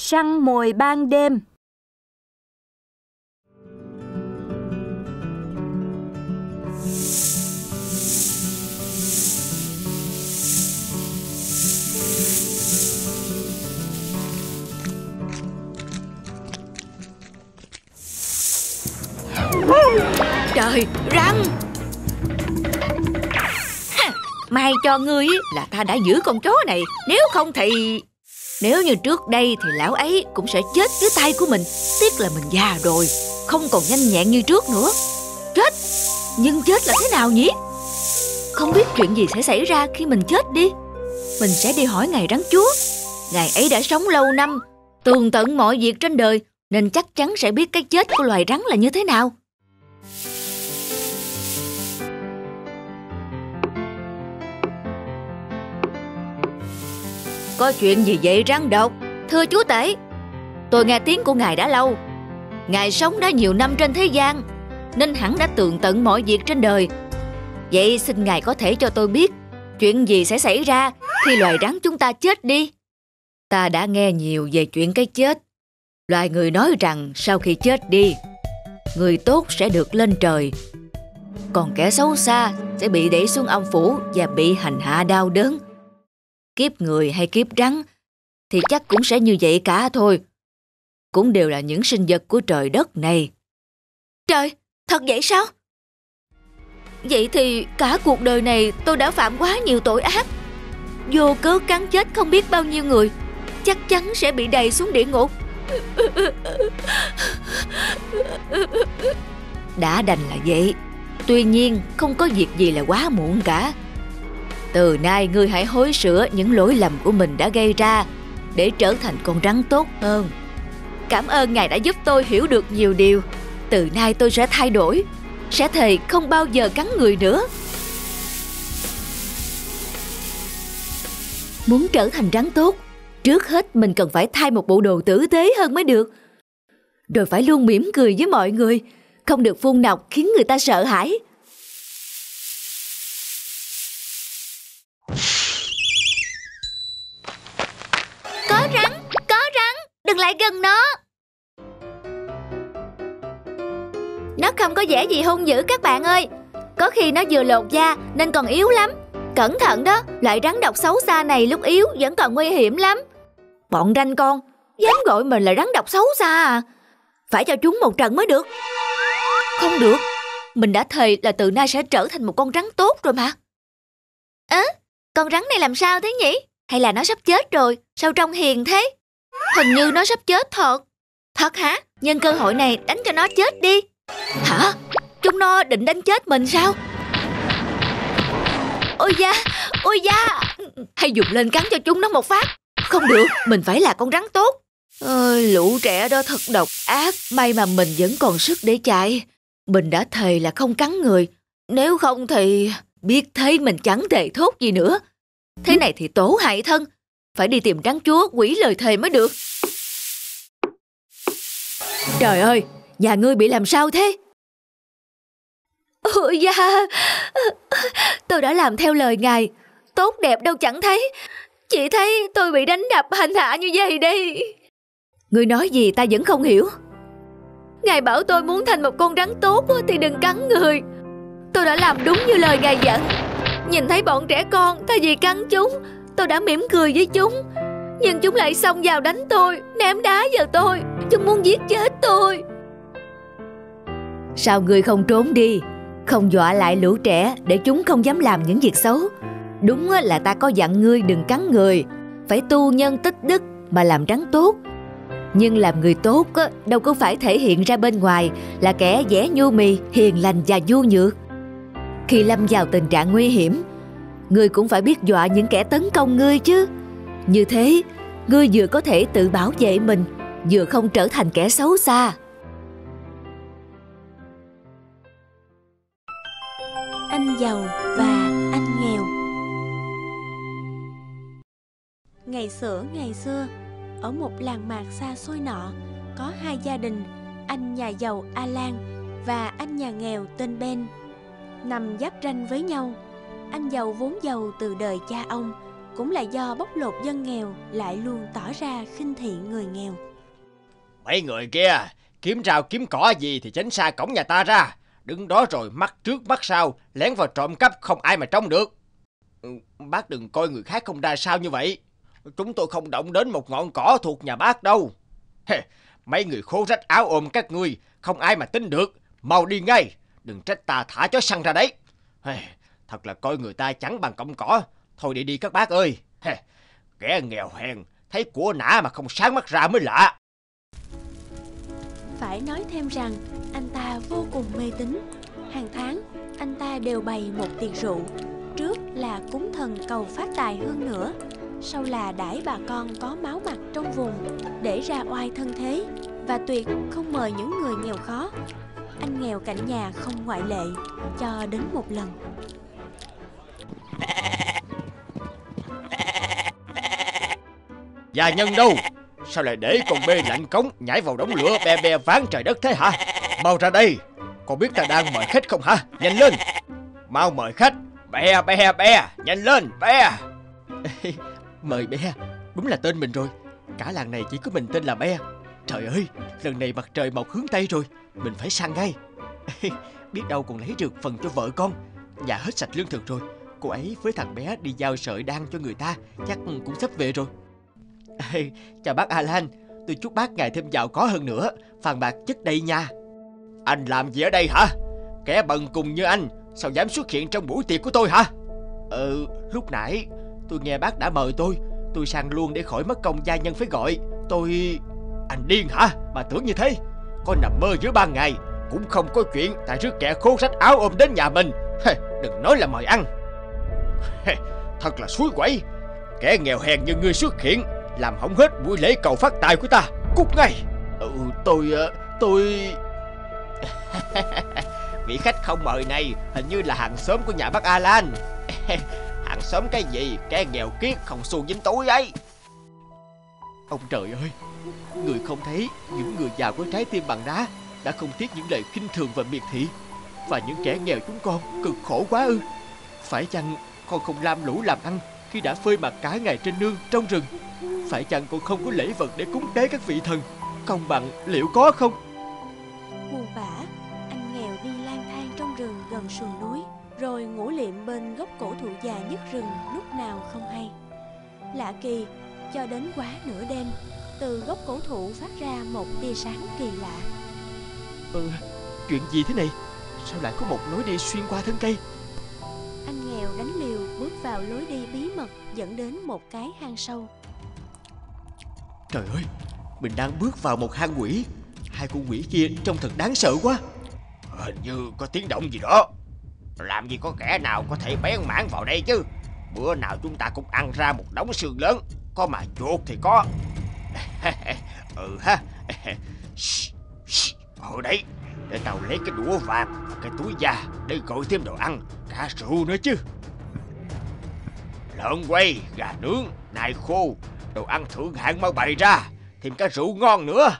Săn mồi ban đêm. Trời, răng. May cho ngươi là ta đã giữ con chó này. Nếu không thì nếu như trước đây thì lão ấy cũng sẽ chết dưới tay của mình, Tiếc là mình già rồi, Không còn nhanh nhẹn như trước nữa. Chết! Nhưng chết là thế nào nhỉ? Không biết chuyện gì sẽ xảy ra khi mình chết đi. Mình sẽ đi hỏi ngài rắn chúa. Ngài ấy đã sống lâu năm, Tường tận mọi việc trên đời, Nên chắc chắn sẽ biết cái chết của loài rắn là như thế nào. Có chuyện gì vậy rắn độc? Thưa chúa tể, tôi nghe tiếng của ngài đã lâu. Ngài sống đã nhiều năm trên thế gian, nên hẳn đã tường tận mọi việc trên đời. Vậy xin ngài có thể cho tôi biết chuyện gì sẽ xảy ra khi loài rắn chúng ta chết đi. Ta đã nghe nhiều về chuyện cái chết. Loài người nói rằng sau khi chết đi, người tốt sẽ được lên trời. Còn kẻ xấu xa sẽ bị đẩy xuống âm phủ và bị hành hạ đau đớn kiếp người hay kiếp rắn, thì chắc cũng sẽ như vậy cả thôi. Cũng đều là những sinh vật của trời đất này. Trời, thật vậy sao? Vậy thì cả cuộc đời này tôi đã phạm quá nhiều tội ác. Vô cớ cắn chết không biết bao nhiêu người, chắc chắn sẽ bị đầy xuống địa ngục. Đã đành là vậy, tuy nhiên không có việc gì là quá muộn cả. Từ nay ngươi hãy hối sửa những lỗi lầm của mình đã gây ra để trở thành con rắn tốt hơn. Cảm ơn Ngài đã giúp tôi hiểu được nhiều điều. Từ nay tôi sẽ thay đổi, sẽ thề không bao giờ cắn người nữa. Muốn trở thành rắn tốt, trước hết mình cần phải thay một bộ đồ tử tế hơn mới được. Rồi phải luôn mỉm cười với mọi người, không được phun nọc khiến người ta sợ hãi. Lại gần nó. Nó không có dễ gì hung dữ các bạn ơi. Có khi nó vừa lột da nên còn yếu lắm. Cẩn thận đó, loại rắn độc xấu xa này lúc yếu vẫn còn nguy hiểm lắm. Bọn ranh con, dám gọi mình là rắn độc xấu xa à? Phải cho chúng một trận mới được. Không được, mình đã thề là từ nay sẽ trở thành một con rắn tốt rồi mà. Ơ, con rắn này làm sao thế nhỉ? Hay là nó sắp chết rồi, sao trông hiền thế? Hình như nó sắp chết thật. Thật hả? Nhân cơ hội này đánh cho nó chết đi. Hả? Chúng nó định đánh chết mình sao? Ôi da, ôi da! Hay dùng lên cắn cho chúng nó một phát. Không được, mình phải là con rắn tốt. Ôi, lũ trẻ đó thật độc ác. May mà mình vẫn còn sức để chạy. Mình đã thề là không cắn người. Nếu không thì biết thấy mình chẳng thể thốt gì nữa. Thế này thì tổ hại thân phải đi tìm rắn chúa, quỷ lời thề mới được. Trời ơi, Nhà ngươi bị làm sao thế? Ôi da, Tôi đã làm theo lời ngài. Tốt đẹp đâu chẳng thấy. Chỉ thấy tôi bị đánh đập hành hạ như vậy đây Ngươi nói gì ta vẫn không hiểu. Ngài bảo tôi muốn thành một con rắn tốt Thì đừng cắn người. Tôi đã làm đúng như lời ngài dặn. Nhìn thấy bọn trẻ con Thay vì cắn chúng Tôi đã mỉm cười với chúng. Nhưng chúng lại xông vào đánh tôi Ném đá vào tôi. Chúng muốn giết chết tôi. Sao ngươi không trốn đi? Không dọa lại lũ trẻ Để chúng không dám làm những việc xấu. Đúng là ta có dặn ngươi đừng cắn người. Phải tu nhân tích đức Mà làm rắn tốt. Nhưng làm người tốt đâu có phải thể hiện ra bên ngoài là kẻ dễ nhu mì, hiền lành và nhu nhược. Khi lâm vào tình trạng nguy hiểm, ngươi cũng phải biết dọa những kẻ tấn công ngươi chứ. Như thế, ngươi vừa có thể tự bảo vệ mình, vừa không trở thành kẻ xấu xa. Anh giàu và anh nghèo Ngày xưa ngày xưa, ở một làng mạc xa xôi nọ, có hai gia đình, anh nhà giàu A Lan và anh nhà nghèo tên Ben, nằm giáp ranh với nhau anh giàu vốn giàu từ đời cha ông cũng là do bóc lột dân nghèo lại luôn tỏ ra khinh thị người nghèo. Mấy người kia, kiếm rau kiếm cỏ gì thì tránh xa cổng nhà ta ra. Đứng đó rồi mắt trước mắt sau, lén vào trộm cắp không ai mà trông được. Ừ, bác đừng coi người khác không ra sao như vậy. Chúng tôi không động đến một ngọn cỏ thuộc nhà bác đâu. Hề, Mấy người khô rách áo ôm các ngươi, không ai mà tin được. Mau đi ngay, đừng trách ta thả chó săn ra đấy. Hề, Thật là coi người ta chẳng bằng cọng cỏ. Thôi đi đi các bác ơi. Hề, Kẻ nghèo hèn, thấy của nã mà không sáng mắt ra mới lạ. Phải nói thêm rằng anh ta vô cùng mê tín. Hàng tháng, anh ta đều bày một tiệc rượu. Trước là cúng thần cầu phát tài hơn nữa. Sau là đãi bà con có máu mặt trong vùng để ra oai thân thế và tuyệt không mời những người nghèo khó. Anh nghèo cạnh nhà không ngoại lệ cho đến một lần. Gia nhân đâu? Sao lại để con bê lạnh cống nhảy vào đống lửa be be ván trời đất thế hả? Mau ra đây. Con biết ta đang mời khách không hả? Nhanh lên. Mau mời khách. Be be be. Nhanh lên. Be. mời be. Đúng là tên mình rồi. Cả làng này chỉ có mình tên là be. Trời ơi, lần này mặt trời mọc hướng Tây rồi. Mình phải sang ngay. biết đâu còn lấy được phần cho vợ con. Nhà hết sạch lương thực rồi. Cô ấy với thằng bé đi giao sợi đan cho người ta Chắc cũng sắp về rồi Ê, Chào bác Alan. Tôi chúc bác ngày thêm giàu có hơn nữa. Phàn bạc chất đầy nha. Anh làm gì ở đây hả? Kẻ bần cùng như anh Sao dám xuất hiện trong buổi tiệc của tôi hả? Ừ lúc nãy Tôi nghe bác đã mời tôi. Tôi sang luôn để khỏi mất công gia nhân phải gọi. Tôi... Anh điên hả? Mà tưởng như thế. Có nằm mơ giữa ban ngày Cũng không có chuyện Tại rước kẻ khô rách áo ôm đến nhà mình. Đừng nói là mời ăn. Thật là suối quẩy. Kẻ nghèo hèn như ngươi xuất hiện làm hỏng hết buổi lễ cầu phát tài của ta. Cút ngay. Ừ tôi ờ, tôi Vị khách không mời này Hình như là hàng xóm của nhà bác Alan. Hàng xóm cái gì? Kẻ nghèo kiết không xu dính túi ấy. Ông trời ơi Người không thấy Những người giàu có trái tim bằng đá Đã không tiếc những lời khinh thường và miệt thị. Và những kẻ nghèo chúng con cực khổ quá ư. Phải chăng con không lam lũ làm ăn khi đã phơi mặt cả ngày trên nương trong rừng phải chăng con không có lễ vật để cúng tế các vị thần công bằng liệu có không Buồn bã, anh nghèo đi lang thang trong rừng gần sườn núi, rồi ngủ liệm bên gốc cổ thụ già nhất rừng lúc nào không hay. Lạ kỳ, cho đến quá nửa đêm, từ gốc cổ thụ phát ra một tia sáng kỳ lạ. ừ, chuyện gì thế này sao lại có một lối đi xuyên qua thân cây Anh nghèo đánh liều bước vào lối đi bí mật dẫn đến một cái hang sâu trời ơi, mình đang bước vào một hang quỷ. Hai con quỷ kia trông thật đáng sợ quá. Hình như có tiếng động gì đó. Làm gì có kẻ nào có thể bén mảng vào đây chứ? Bữa nào chúng ta cũng ăn ra một đống xương lớn. Có mà chuột thì có. Ừ ha. Ở đấy để tao lấy cái đũa vàng và cái túi da để gọi thêm đồ ăn, cả rượu nữa chứ. Lợn quay, gà nướng, nai khô đồ ăn thượng hạng mau bày ra thêm cả rượu ngon nữa.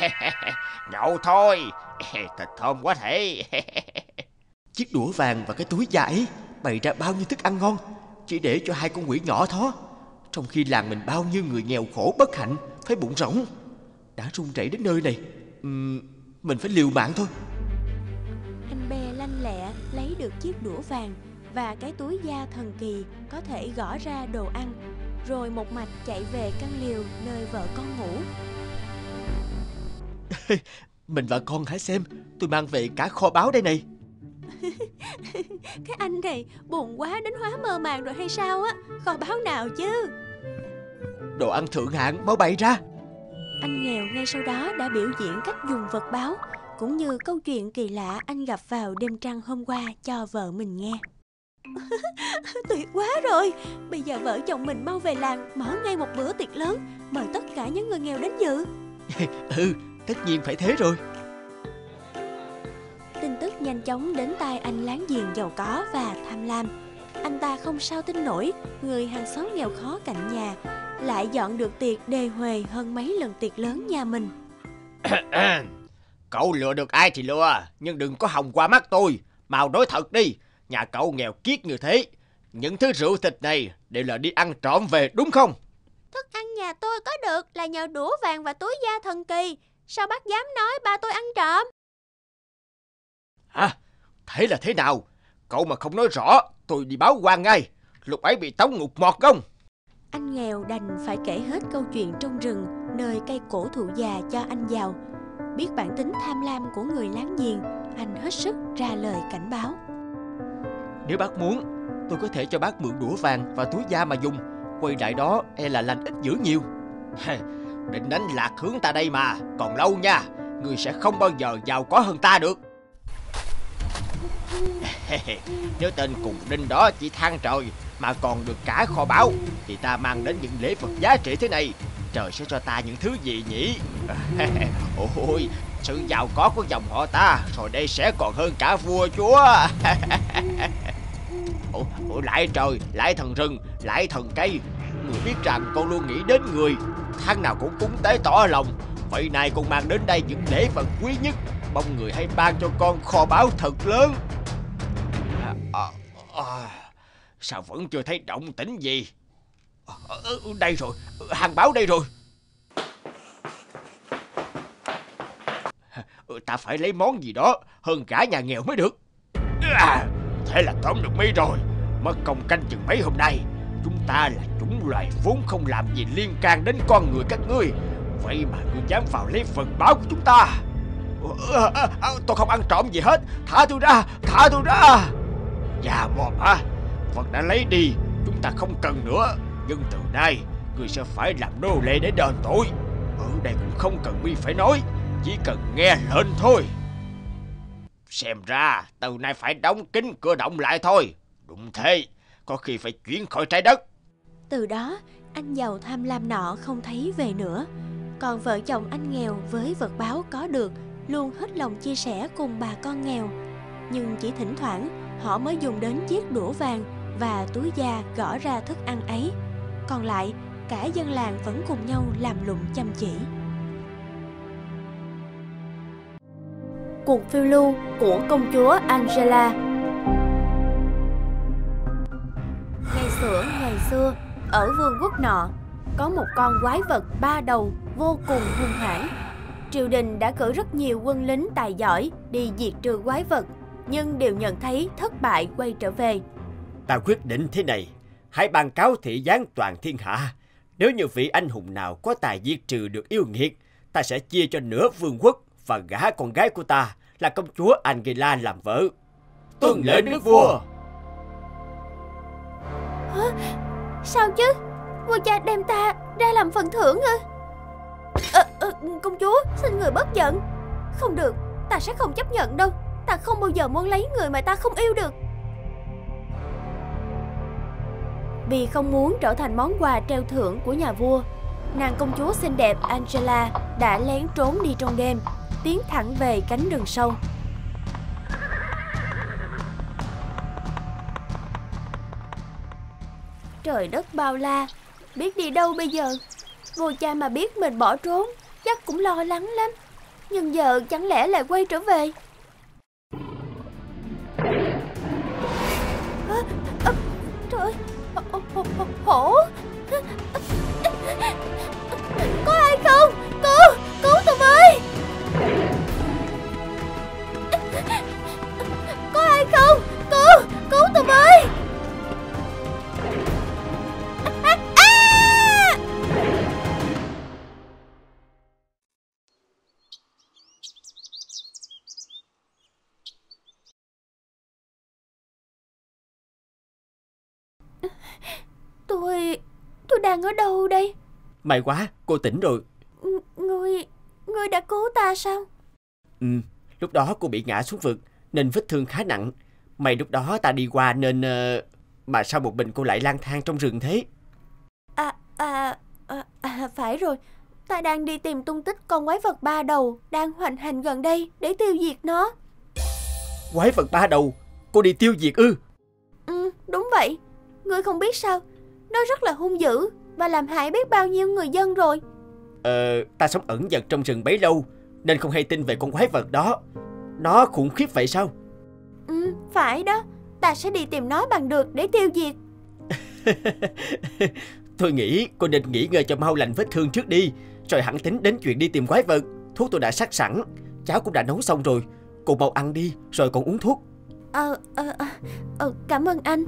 Nhậu thôi thịt thơm quá thể. Chiếc đũa vàng và cái túi da ấy bày ra bao nhiêu thức ăn ngon chỉ để cho hai con quỷ nhỏ thó. Trong khi làng mình bao nhiêu người nghèo khổ bất hạnh phải bụng rỗng. Đã run rẩy đến nơi này Ừm, mình phải liều mạng thôi. Anh bè lanh lẹ lấy được chiếc đũa vàng và cái túi da thần kỳ có thể gõ ra đồ ăn, rồi một mạch chạy về căn liều nơi vợ con ngủ. mình và con hãy xem tôi mang về cả kho báu đây này Cái anh này buồn quá đến hóa mơ màng rồi hay sao á, kho báo nào chứ? đồ ăn thượng hạng mau bày ra Anh nghèo ngay sau đó đã biểu diễn cách dùng vật báo cũng như câu chuyện kỳ lạ anh gặp vào đêm trăng hôm qua cho vợ mình nghe. Tuyệt quá rồi, bây giờ vợ chồng mình mau về làng mở ngay một bữa tiệc lớn, mời tất cả những người nghèo đến dự. ừ tất nhiên phải thế rồi Tin tức nhanh chóng đến tai anh láng giềng giàu có và tham lam. Anh ta không sao tin nổi, người hàng xóm nghèo khó cạnh nhà lại dọn được tiệc đề huề hơn mấy lần tiệc lớn nhà mình. cậu lừa được ai thì lừa nhưng đừng có hòng qua mắt tôi mau nói thật đi nhà cậu nghèo kiết như thế Những thứ rượu thịt này đều là đi ăn trộm về đúng không? Thức ăn nhà tôi có được là nhờ đũa vàng và túi da thần kỳ. Sao bác dám nói ba tôi ăn trộm? Hả? Thế là thế nào? Cậu mà không nói rõ, tôi đi báo quan ngay. Lúc ấy bị tống ngục mọt không? Anh nghèo đành phải kể hết câu chuyện trong rừng nơi cây cổ thụ già cho anh giàu. Biết bản tính tham lam của người láng giềng, anh hết sức ra lời cảnh báo. Nếu bác muốn, tôi có thể cho bác mượn đũa vàng và túi da mà dùng. Quay lại đó e là lành ít dữ nhiều. Định đánh lạc hướng ta đây mà, còn lâu nha. Người sẽ không bao giờ giàu có hơn ta được. Nếu tên cùng đinh đó chỉ than trời mà còn được cả kho báu Thì ta mang đến những lễ vật giá trị thế này Trời sẽ cho ta những thứ gì nhỉ Ôi sự giàu có của dòng họ ta Rồi đây sẽ còn hơn cả vua chúa Ủa, ủa lại trời, lại thần rừng, lại thần cây. Người biết rằng con luôn nghĩ đến người. Tháng nào cũng cúng tế tỏ lòng. Vậy này con mang đến đây những lễ vật quý nhất. Mong người hãy ban cho con kho báu thật lớn. À, à, à, Sao vẫn chưa thấy động tĩnh gì? À, à, Đây rồi, ừ, hàng báo đây rồi. Ờ, ta phải lấy món gì đó hơn cả nhà nghèo mới được. À, Thế là tóm được mấy rồi. Mất công canh chừng mấy hôm nay Chúng ta là chủng loài vốn không làm gì liên can đến con người các ngươi. Vậy mà ngươi dám vào lấy phần báo của chúng ta. À, à, à, Tôi không ăn trộm gì hết. Thả tôi ra, thả tôi ra. Già mồm hả Vật đã lấy đi Chúng ta không cần nữa. Nhưng từ nay Ngươi sẽ phải làm nô lệ để đền tội. Ở đây cũng không cần mi phải nói Chỉ cần nghe lệnh thôi. Xem ra từ nay phải đóng kín cửa động lại thôi Đúng thế Có khi phải chuyển khỏi trái đất Từ đó anh giàu tham lam nọ không thấy về nữa Còn vợ chồng anh nghèo với vật báo có được Luôn hết lòng chia sẻ cùng bà con nghèo Nhưng chỉ thỉnh thoảng họ mới dùng đến chiếc đũa vàng và túi da gõ ra thức ăn ấy. Còn lại, cả dân làng vẫn cùng nhau làm lụng chăm chỉ. Cuộc phiêu lưu của công chúa Angela Ngày xưa, ngày xưa, ở vương quốc nọ, có một con quái vật ba đầu vô cùng hung hãn. Triều đình đã cử rất nhiều quân lính tài giỏi đi diệt trừ quái vật, nhưng đều nhận thấy thất bại quay trở về. Ta quyết định thế này, hãy ban cáo thị gián toàn thiên hạ. Nếu như vị anh hùng nào có tài diệt trừ được yêu nghiệt, ta sẽ chia cho nửa vương quốc và gả con gái của ta là công chúa Angela làm vợ. Tuân lệnh nước vua. Hả? Sao chứ? Vua cha đem ta ra làm phần thưởng ư? À, à, công chúa, xin người bớt giận. Không được, ta sẽ không chấp nhận đâu. Ta không bao giờ muốn lấy người mà ta không yêu được. Vì không muốn trở thành món quà treo thưởng của nhà vua, nàng công chúa xinh đẹp Angela đã lén trốn đi trong đêm, tiến thẳng về cánh rừng sâu. Trời đất bao la, biết đi đâu bây giờ? Vua cha mà biết mình bỏ trốn, chắc cũng lo lắng lắm. Nhưng giờ chẳng lẽ lại quay trở về? À, à, trời hổ có ai không đang ở đâu đây? May quá, cô tỉnh rồi. Ngươi... ngươi đã cứu ta sao? Ừ, lúc đó cô bị ngã xuống vực nên vết thương khá nặng. May lúc đó ta đi qua nên... Uh... Mà sao một mình cô lại lang thang trong rừng thế? À, à, à, à, phải rồi. Ta đang đi tìm tung tích con quái vật ba đầu đang hoành hành gần đây để tiêu diệt nó. Quái vật ba đầu? Cô đi tiêu diệt ư? Ừ, đúng vậy. Ngươi không biết sao? Nó rất là hung dữ và làm hại biết bao nhiêu người dân rồi. Ờ, ta sống ẩn dật trong rừng bấy lâu nên không hay tin về con quái vật đó. Nó khủng khiếp vậy sao? Ừ, phải đó. Ta sẽ đi tìm nó bằng được để tiêu diệt. Tôi nghĩ cô nên nghỉ ngơi cho mau lành vết thương trước đi Rồi hẳn tính đến chuyện đi tìm quái vật Thuốc tôi đã sắc sẵn Cháo cũng đã nấu xong rồi Cô mau ăn đi rồi còn uống thuốc Ờ, ờ, ờ, ờ, cảm ơn anh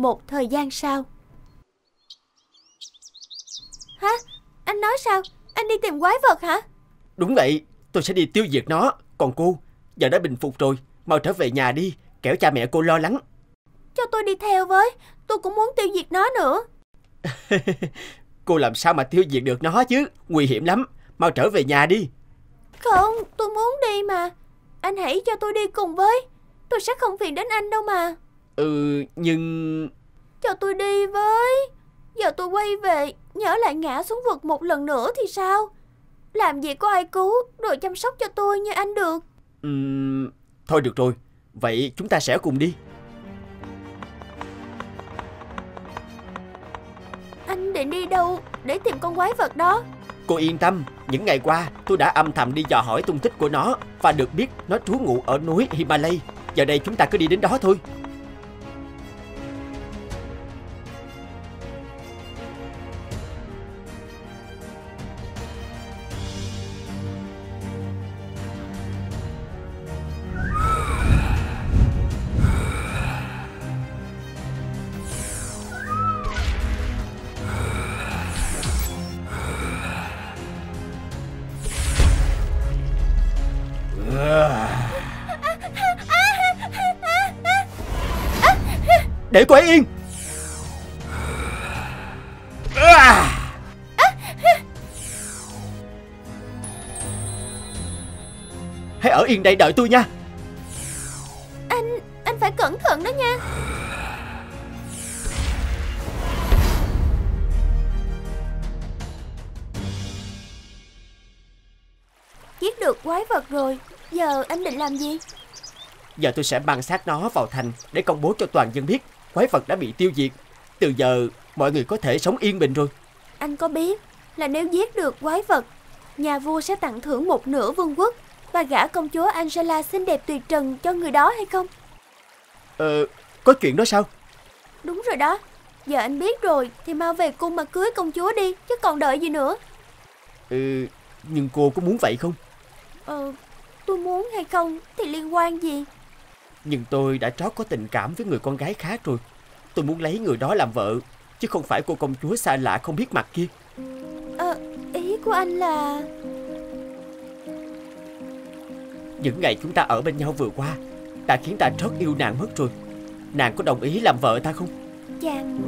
Một thời gian sau. Hả? Anh nói sao? Anh đi tìm quái vật hả? Đúng vậy Tôi sẽ đi tiêu diệt nó. Còn cô Giờ đã bình phục rồi. Mau trở về nhà đi Kẻo cha mẹ cô lo lắng. Cho tôi đi theo với Tôi cũng muốn tiêu diệt nó nữa. Cô làm sao mà tiêu diệt được nó chứ? Nguy hiểm lắm. Mau trở về nhà đi. Không, tôi muốn đi mà. Anh hãy cho tôi đi cùng với. Tôi sẽ không phiền đến anh đâu mà Ừ nhưng Cho tôi đi với. Giờ tôi quay về Nhớ lại ngã xuống vực một lần nữa thì sao? Làm gì có ai cứu Rồi chăm sóc cho tôi như anh được. Ừm, Thôi được rồi. Vậy chúng ta sẽ cùng đi. Anh định đi đâu Để tìm con quái vật đó? Cô yên tâm Những ngày qua tôi đã âm thầm đi dò hỏi tung tích của nó Và được biết nó trú ngụ ở núi Himalaya Giờ đây chúng ta cứ đi đến đó thôi Để cô ấy yên. À! Hãy ở yên đây đợi tôi nha. Anh, anh phải cẩn thận đó nha. Giết được quái vật rồi Giờ anh định làm gì? Giờ tôi sẽ mang xác nó vào thành Để công bố cho toàn dân biết Quái vật đã bị tiêu diệt. Từ giờ mọi người có thể sống yên bình rồi. Anh có biết là nếu giết được quái vật Nhà vua sẽ tặng thưởng một nửa vương quốc Và gả công chúa Angela xinh đẹp tuyệt trần cho người đó hay không? Ờ Có chuyện đó sao? Đúng rồi đó. Giờ anh biết rồi Thì mau về cung mà cưới công chúa đi Chứ còn đợi gì nữa. Ừ Nhưng cô có muốn vậy không? Ờ Tôi muốn hay không Thì liên quan gì Nhưng tôi đã trót có tình cảm với người con gái khác rồi. Tôi muốn lấy người đó làm vợ Chứ không phải cô công chúa xa lạ không biết mặt kia. Ờ Ý của anh là Những ngày chúng ta ở bên nhau vừa qua Đã khiến ta trót yêu nàng mất rồi. Nàng có đồng ý làm vợ ta không? Chàng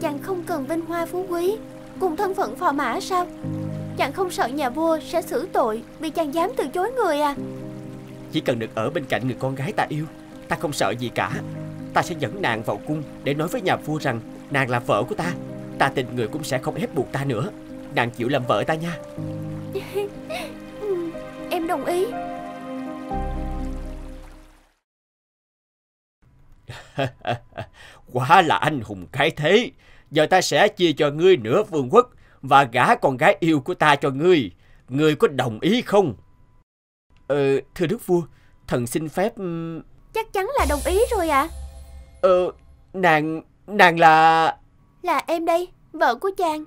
Chàng không cần vinh hoa phú quý Cùng thân phận phò mã sao? Chàng không sợ nhà vua sẽ xử tội Vì chàng dám từ chối người à? Chỉ cần được ở bên cạnh người con gái ta yêu Ta không sợ gì cả. Ta sẽ dẫn nàng vào cung Để nói với nhà vua rằng Nàng là vợ của ta. Ta tin người cũng sẽ không ép buộc ta nữa. Nàng chịu làm vợ ta nha. Em đồng ý. Quá là anh hùng cái thế. Giờ ta sẽ chia cho ngươi nửa vương quốc Và gả con gái yêu của ta cho ngươi. Ngươi có đồng ý không? Ờ thưa đức vua Thần xin phép Chắc chắn là đồng ý rồi ạ. À. Ờ nàng Nàng là Là em đây Vợ của chàng.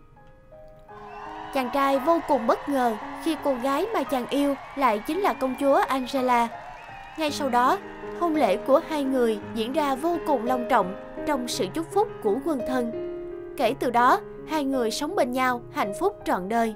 Chàng trai vô cùng bất ngờ Khi cô gái mà chàng yêu Lại chính là công chúa Angela. Ngay sau đó Hôn lễ của hai người diễn ra vô cùng long trọng Trong sự chúc phúc của quân thân Kể từ đó Hai người sống bên nhau hạnh phúc trọn đời